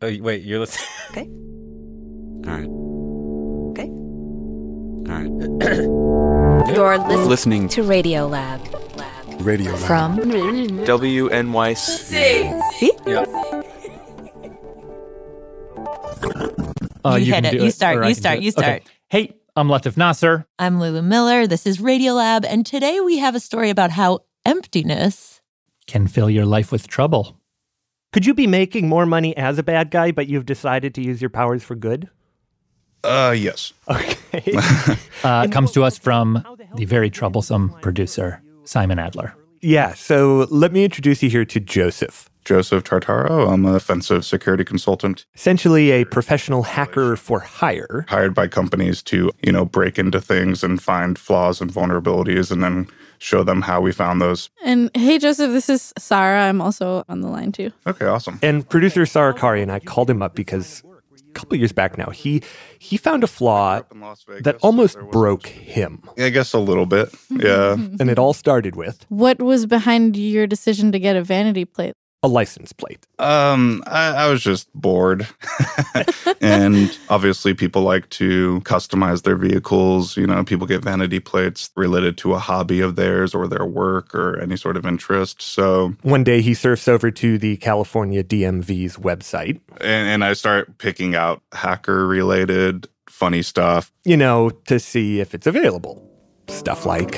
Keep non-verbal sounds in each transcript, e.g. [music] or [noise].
Oh, wait, you're listening. [laughs] Okay. All right. Okay. All right. [coughs] You're listening, Listening to Radio Lab. Lab. Radio Lab. From WNYC. See? Yeah. [laughs] Uh, You can hit it. do You start. You I can start. do it. You start. Okay. Hey, I'm Latif Nasser. I'm Lulu Miller. This is Radio Lab, and today we have a story about how emptiness. Can fill your life with trouble. Could you be making more money as a bad guy, but you've decided to use your powers for good? Uh, yes. Okay. [laughs] [laughs] Uh, comes to us from the very troublesome producer, Simon Adler. yeah, so let me introduce you here to Joseph. Joseph Tartaro. I'm an offensive security consultant Essentially a professional hacker for hire. hired by companies to, you know, break into things and find flaws and vulnerabilities and then show them how we found those. And hey, Joseph, this is Sarah. I'm also on the line too. Okay, awesome. And producer Sarah Qari and I called him up because a couple years back now, he he found a flaw Up in Las Vegas, that almost there was- broke him. I guess a little bit. Yeah. [laughs] And it all started with What was behind your decision to get a vanity plate? A license plate. Um, I, I was just bored. [laughs] and obviously, people like to customize their vehicles. You know, people get vanity plates related to a hobby of theirs or their work or any sort of interest. So, One day he surfs over to the California DMV's website, and, and I start picking out hacker related funny stuff. you know, to see if it's available. Stuff like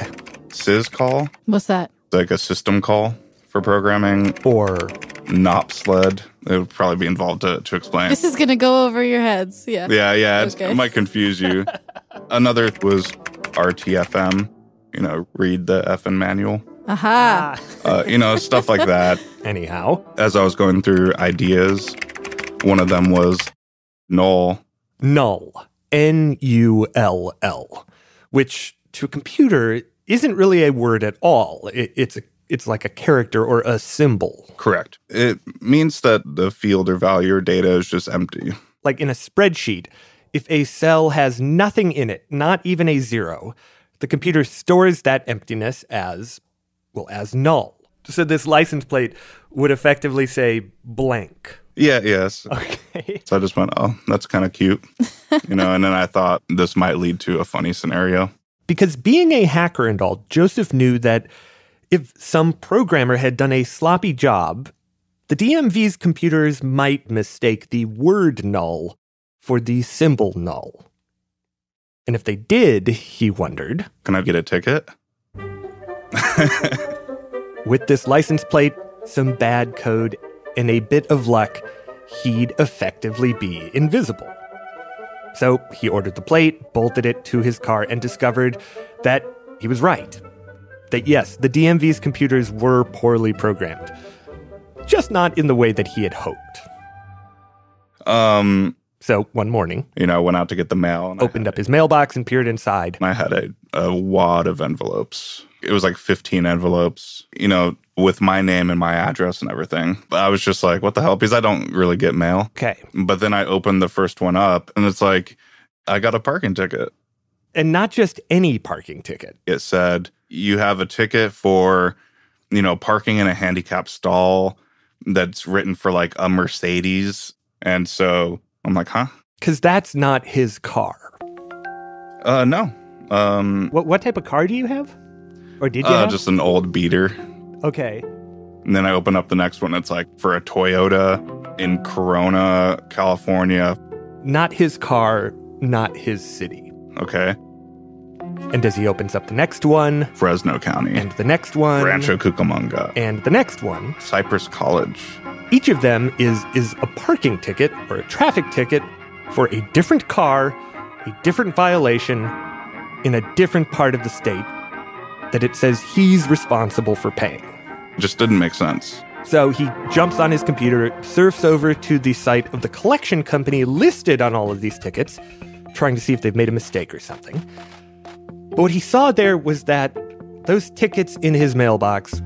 Syscall, What's that? like a system call for programming. or NopSled, it would probably be involved to, to explain. This is gonna go over your heads. Yeah. Yeah, yeah, Okay. it might confuse you. [laughs] Another was RTFM, you know, read the effing manual. Aha. Uh, you know, stuff like that. [laughs] anyhow. As I was going through ideas, one of them was null. null n u l l which to a computer isn't really a word at all it, it's a it's like a character or a symbol Correct. It means that the field or value or data is just empty. like in a spreadsheet if a cell has nothing in it not even a zero the computer stores that emptiness as well as null so this license plate would effectively say blank Yeah, yes. okay [laughs] So I just went, oh, that's kind of cute. You know, and then I thought this might lead to a funny scenario. Because being a hacker and all, Joseph knew that if some programmer had done a sloppy job, the DMV's computers might mistake the word null for the symbol null. And if they did, he wondered, Can I get a ticket? [laughs] with this license plate, some bad code, and a bit of luck, he'd effectively be invisible. So he ordered the plate, bolted it to his car, and discovered that he was right. That yes, the DMV's computers were poorly programmed, just not in the way that he had hoped. Um, So one morning, you know, I went out to get the mail and opened up his mailbox and peered inside. And I had a, a wad of envelopes. It was like 15 envelopes, you know, with my name and my address and everything. I was just like, what the hell? Because I don't really get mail. Okay. But then I opened the first one up and it's like, I got a parking ticket. And not just any parking ticket. It said, you have a ticket for, you know, parking in a handicapped stall that's written for like a Mercedes. And so I'm like, huh? Because that's not his car. Uh, no. Um, What, what type of car do you have? Or did you uh, have? just an old beater. okay. And then I open up the next one. It's like for a Toyota in Corona, California. Not his car, not his city. Okay. And as he opens up the next one, Fresno County. and the next one, Rancho Cucamonga. and the next one, Cypress College. each of them is is a parking ticket or a traffic ticket for a different car, a different violation in a different part of the state that it says he's responsible for paying. Just didn't make sense. So he jumps on his computer, surfs over to the site of the collection company listed on all of these tickets, trying to see if they've made a mistake or something. But what he saw there was that those tickets in his mailbox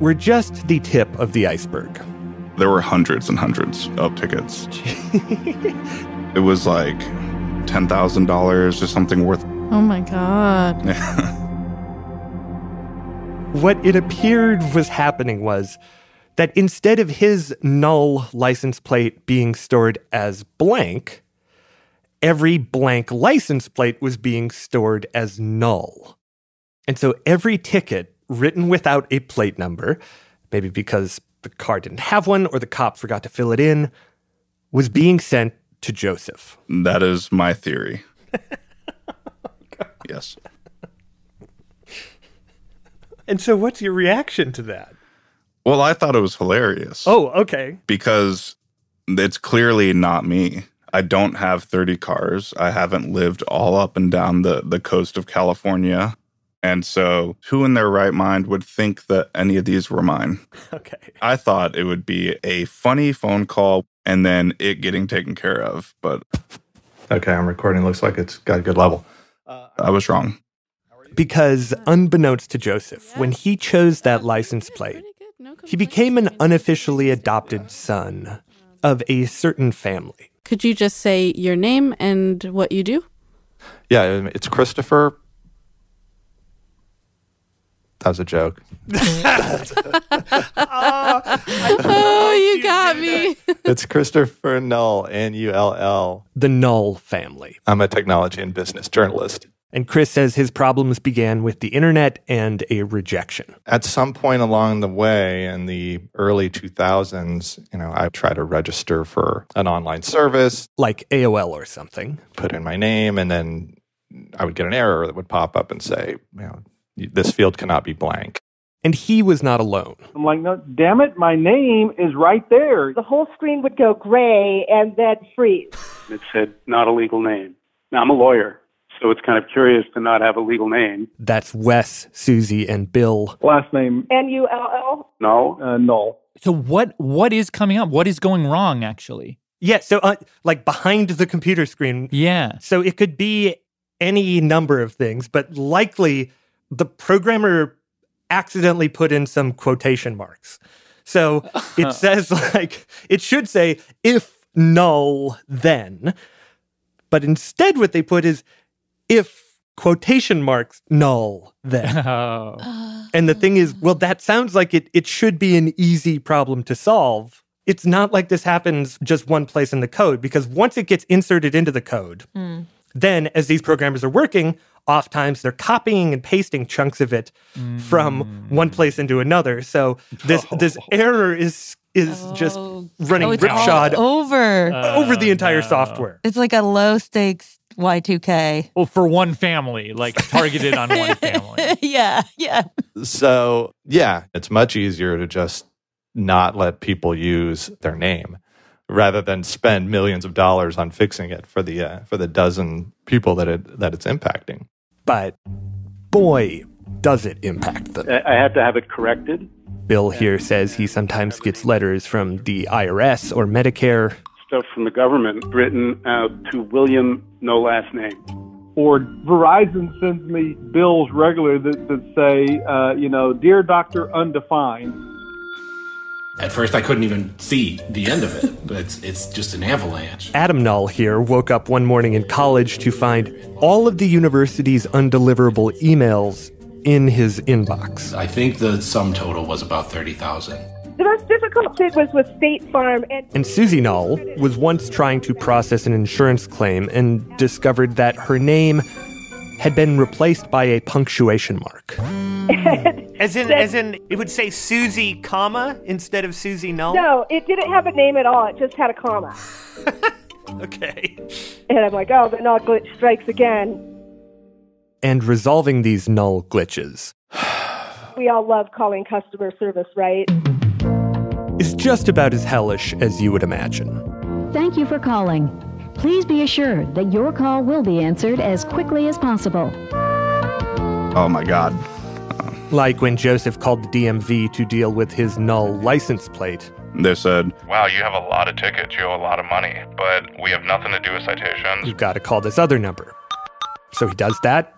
were just the tip of the iceberg. There were hundreds and hundreds of tickets. [laughs] it was like $10,000 or something worth. Oh my god. [laughs] What it appeared was happening was that instead of his null license plate being stored as blank, every blank license plate was being stored as null. And so every ticket written without a plate number, maybe because the car didn't have one or the cop forgot to fill it in, was being sent to Joseph. That is my theory. [laughs] yes. And so what's your reaction to that? Well, I thought it was hilarious. Oh, okay. because it's clearly not me. I don't have 30 cars. I haven't lived all up and down the, the coast of California. And so, who in their right mind would think that any of these were mine? [laughs] Okay. I thought it would be a funny phone call and then it getting taken care of, but Okay, I'm recording. Looks like it's got a good level. I was wrong. Because unbeknownst to Joseph, when he chose that license plate, he became an unofficially adopted son of a certain family. Could you just say your name and what you do? Yeah, um, it's Christopher. That was a joke. [laughs] [laughs] Oh, you got me. [laughs] It's Christopher Null, N U L L. The Null family. I'm a technology and business journalist. And Chris says his problems began with the internet and a rejection. At some point along the way in the early 2000s, you know, I tried to register for an online service, Like AOL or something. put in my name, and then I would get an error that would pop up and say, you know, this field cannot be blank. And he was not alone. I'm like, no, damn it, my name is right there. the whole screen would go gray and then freeze. It said not a legal name. Now I'm a lawyer, so it's kind of curious to not have a legal name. That's Wes, Susie, and Bill. Last name, N U L L. no, uh, null. So what what is coming up? What is going wrong actually? Yeah, so uh, like behind the computer screen. Yeah. So it could be any number of things, but likely the programmer accidentally put in some quotation marks. So [laughs] it says like it should say if null then, but instead what they put is if quotation marks null then. [laughs] Oh. And the thing is, ah. well, that sounds like it, it should be an easy problem to solve. It's not like this happens just one place in the code because once it gets inserted into the code, hmm. then as these programmers are working, oftentimes they're copying and pasting chunks of it from hmm. one place into another. So this oh. this error is is just oh. running Oh, it's all ripshod over. Uh, over the Oh, entire no. software. it's like a low stakes Y2K. Well, for one family, like targeted on one [laughs] family. yeah, yeah. So, yeah, it's much easier to just not let people use their name rather than spend millions of dollars on fixing it for the uh, for the dozen people that it that it's impacting. But boy, does it impact them. I I had to have it corrected. Bill here says he sometimes gets letters from the IRS or Medicare Stuff from the government written out to William, no last name. Or Verizon sends me bills regularly that, that say, uh, you know, dear Doctor Undefined. At first, I couldn't even see the end of it, but it's, it's just an avalanche. Adam Null here woke up one morning in college to find all of the university's undeliverable emails in his inbox. I think the sum total was about 30,000. The most difficult bit was with State Farm and And Susie Null was once trying to process an insurance claim and discovered that her name had been replaced by a punctuation mark. [laughs] As in, as in, it would say Susie, comma instead of Susie Null. no, it didn't have a name at all. It just had a comma. [laughs] Okay. And I'm like, oh, the null glitch strikes again. And resolving these null glitches [sighs] We all love calling customer service, right? Is just about as hellish as you would imagine. Thank you for calling. Please be assured that your call will be answered as quickly as possible. Oh my God. Like when Joseph called the DMV to deal with his null license plate. They said, Wow, you have a lot of tickets. You owe a lot of money, but we have nothing to do with citations. You've got to call this other number. So he does that,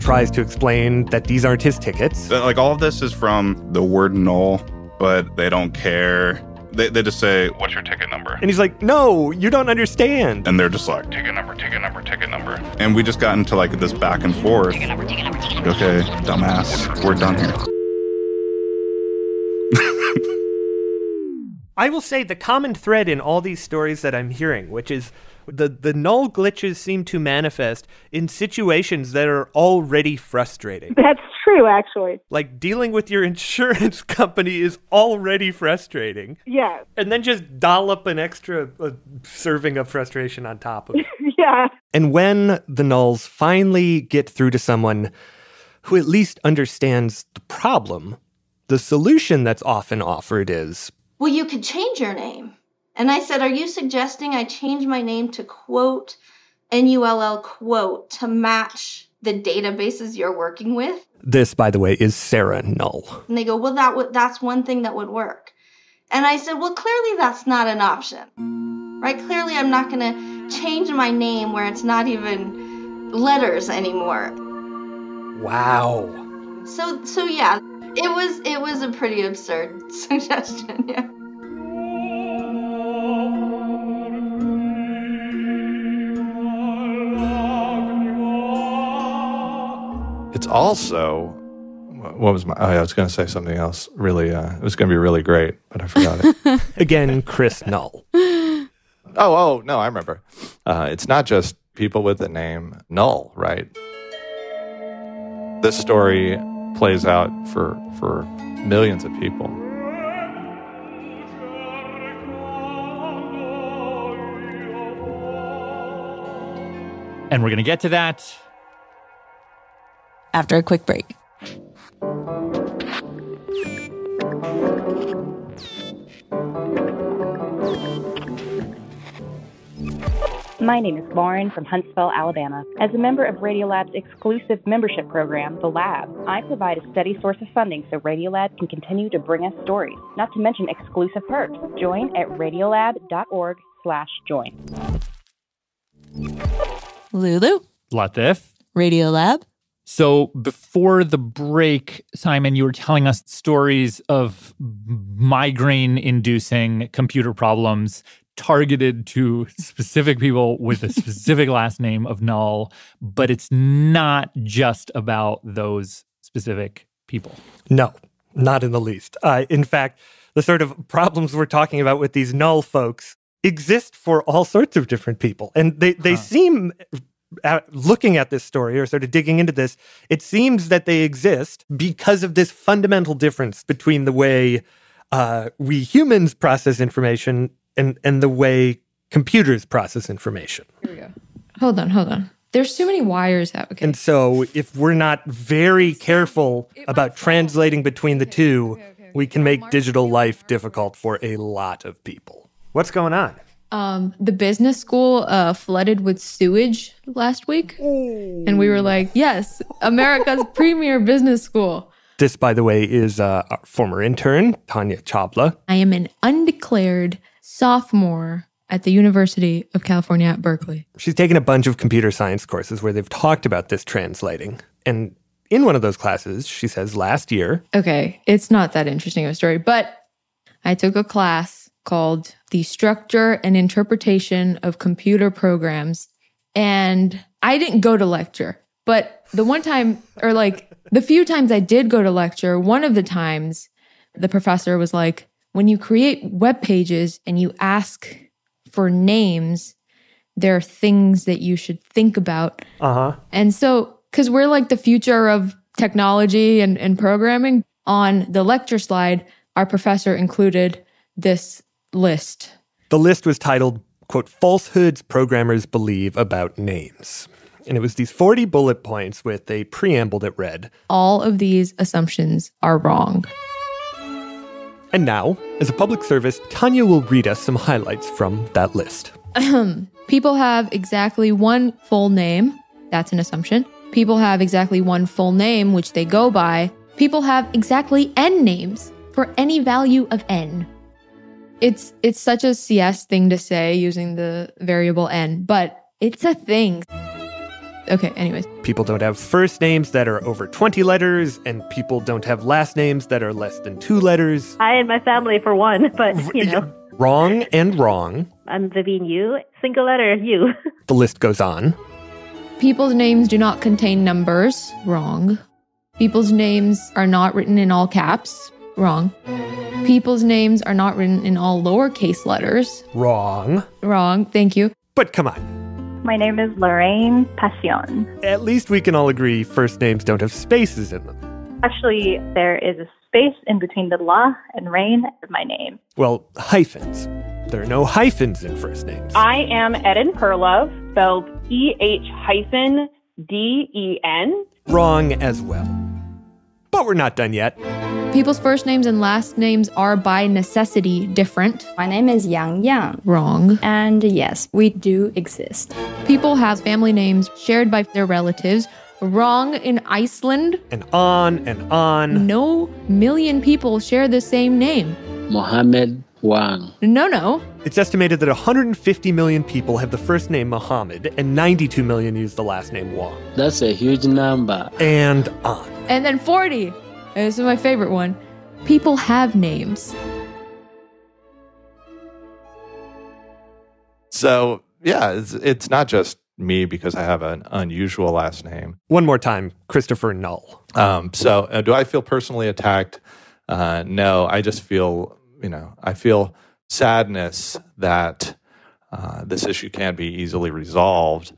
tries to explain that these aren't his tickets. Like all of this is from the word null, but they don't care. They, they just say, What's your ticket number? And he's like, No, you don't understand. And they're just like, Ticket number, ticket number, ticket number. And we just got into like this back and forth. Okay, dumbass, we're done here. [laughs] I will say the common thread in all these stories that I'm hearing, which is the, the null glitches seem to manifest in situations that are already frustrating. That's true, actually. Like dealing with your insurance [laughs] company is already frustrating. Yeah. And then just dollop an extra uh, serving of frustration on top of it. [laughs] yeah. And when the nulls finally get through to someone who at least understands the problem, the solution that's often offered is Well, you could change your name. And I said, Are you suggesting I change my name to quote, N U L L quote, to match the databases you're working with? this, by the way, is Sarah Null. And they go, Well, that would that's one thing that would work. And I said, Well, clearly that's not an option. Right? Clearly I'm not gonna change my name where it's not even letters anymore. Wow. So so yeah, it was it was a pretty absurd [laughs] suggestion, yeah. Also what was my? Oh, yeah, I was going to say something else. Really, uh, it was going to be really great, but I forgot it. [laughs] Again, Chris Null. [laughs] oh, oh no, I remember. Uh, it's not just people with the name Null, right? This story plays out for for millions of people. And we're going to get to that after a quick break. My name is Lauren from Huntsville, Alabama. As a member of Radiolab's exclusive membership program, The Lab, I provide a steady source of funding so Radiolab can continue to bring us stories, not to mention exclusive perks. Join at radiolab.org slash join. Lulu, Latif. Radio Lab. So before the break, Simon, you were telling us stories of migraine inducing computer problems targeted to specific people with a specific last name of null, but it's not just about those specific people. No, not in the least. Uh, in fact, the sort of problems we're talking about with these null folks exist for all sorts of different people. And they, they huh. seem, at looking at this story or sort of digging into this, it seems that they exist because of this fundamental difference between the way uh, we humans process information and and the way computers process information. Here we go. Hold on, hold on. There's too many wires out. Okay. And so if we're not very careful about translating between the two, okay, okay, we can make digital life difficult for a lot of people. What's going on? Um, the business school uh, flooded with sewage last week. Ooh. And we were like, yes, America's [laughs] premier business school. This, by the way, is uh, our former intern, Tanya Chawla. I am an undeclared sophomore at the University of California at Berkeley. She's taken a bunch of computer science courses where they've talked about this translating. And in one of those classes, she says last year. Okay, it's not that interesting of a story, but I took a class called The Structure and Interpretation of Computer Programs. And I didn't go to lecture, but the one time, or like the few times I did go to lecture, one of the times the professor was like, when you create web pages and you ask for names, there are things that you should think about. Uh huh. And so, because we're like the future of technology and, and programming, on the lecture slide, our professor included this list. The list was titled, quote, Falsehoods Programmers Believe About Names. And it was these 40 bullet points with a preamble that read All of these assumptions are wrong. And now, as a public service, Tanya will read us some highlights from that list. People have exactly one full name. That's an assumption. People have exactly one full name, which they go by. People have exactly n names for any value of n. It's it's such a CS thing to say using the variable n, but it's a thing. Okay, anyways. People don't have first names that are over 20 letters, and people don't have last names that are less than two letters. I and my family, for one, [laughs] but you know. Wrong and wrong. I'm Vivian Yu, single letter U. [laughs] the list goes on. People's names do not contain numbers. Wrong. People's names are not written in all caps. Wrong. People's names are not written in all lowercase letters. Wrong. Wrong. Thank you. But come on. My name is Lorraine Passion. At least we can all agree first names don't have spaces in them. Actually, there is a space in between the la and rain of my name. Well, hyphens. There are no hyphens in first names. I am Eden Perlov, spelled E H hyphen D E N. Wrong as well. But we're not done yet. People's first names and last names are by necessity different. My name is Yang Yang. Wrong. And yes, we do exist. People have family names shared by their relatives. Wrong in Iceland. And on and on. No million people share the same name. Mohammed Wang. No, no. It's estimated that 150 million people have the first name Muhammad and 92 million use the last name Wang. That's a huge number. And on. And then 40. This is my favorite one. People have names. So yeah, it's, it's not just me because I have an unusual last name. One more time, Christopher Null. Um, so uh, do I feel personally attacked? Uh, no, I just feel, you know, I feel sadness that uh, this issue can't be easily resolved,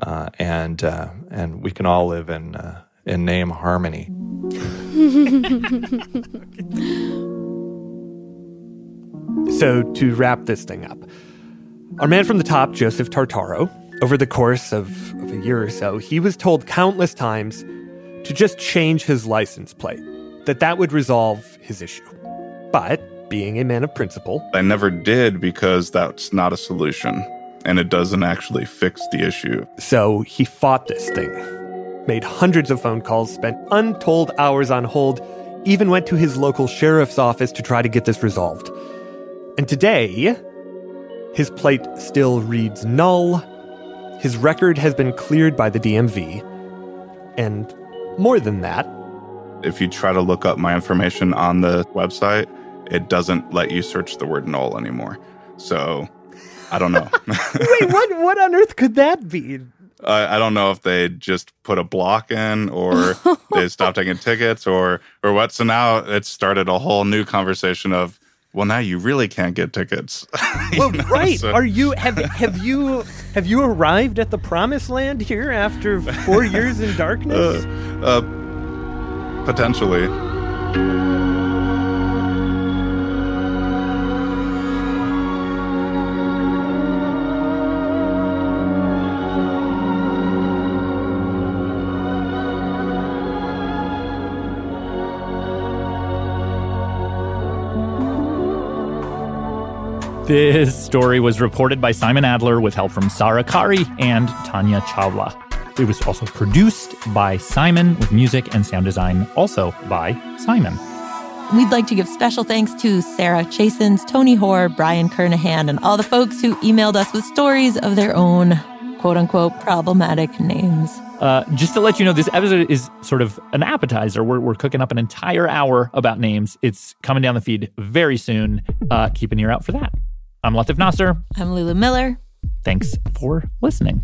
uh, and uh, and we can all live in uh, in name harmony. [laughs] So, to wrap this thing up, our man from the top, Joseph Tartaro, over the course of, of a year or so, he was told countless times to just change his license plate, that that would resolve his issue. But, being a man of principle, I never did because that's not a solution and it doesn't actually fix the issue. so he fought this thing, made hundreds of phone calls, spent untold hours on hold, even went to his local sheriff's office to try to get this resolved. And today, his plate still reads null. His record has been cleared by the DMV. And more than that, If you try to look up my information on the website, it doesn't let you search the word null anymore. So I don't know. [laughs] wait, what what on earth could that be? I, I don't know if they just put a block in or [laughs] they stopped taking tickets or or what. So now it's started a whole new conversation of well now you really can't get tickets. [laughs] Well, know, right. so- Are you have have you have you arrived at the promised land here after four years in darkness? Uh, uh, potentially. This story was reported by Simon Adler with help from Sarah Qari and Tanya Chawla. It was also produced by Simon with music and sound design also by Simon. We'd like to give special thanks to Sarah Chasins, Tony Hoare, Brian Kernighan, and all the folks who emailed us with stories of their own quote unquote problematic names. Uh, just to let you know, this episode is sort of an appetizer. We're, we're cooking up an entire hour about names. It's coming down the feed very soon. Uh, keep an ear out for that. I'm Latif Nasser. I'm Lulu Miller. Thanks for listening.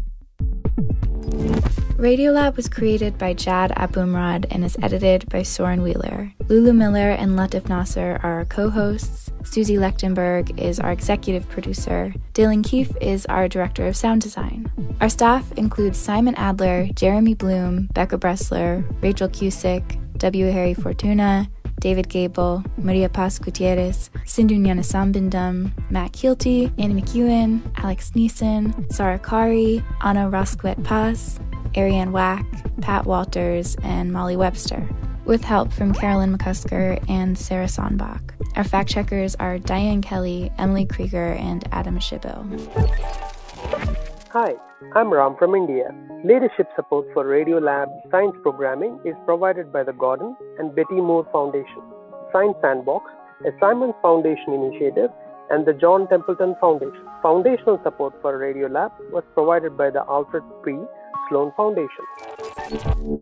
Radiolab was created by Jad Abumrad and is edited by Soren Wheeler. Lulu Miller and Latif Nasser are our co-hosts. Susie Lechtenberg is our executive producer. Dylan Keefe is our director of sound design. Our staff includes Simon Adler, Jeremy Bloom, Becca Bressler, Rachel Cusick, W. Harry Fortuna, David Gebel, Maria Paz Gutierrez, Sindhu Sambindam, Matt Kielty, Annie McEwen, Alex Neason, Sarah Qari, Anna Rosquet Paz, Ariane Wack, Pat Walters, and Molly Webster, with help from Carolyn McCusker and Sarah Sandbach. Our fact checkers are Diane Kelly, Emily Krieger, and Adam Shibo. Hi, I'm Ram from India. Leadership support for Radiolab science programming is provided by the Gordon and Betty Moore Foundation, Science Sandbox, a Simons Foundation initiative, and the John Templeton Foundation. Foundational support for Radiolab was provided by the Alfred P. Sloan Foundation.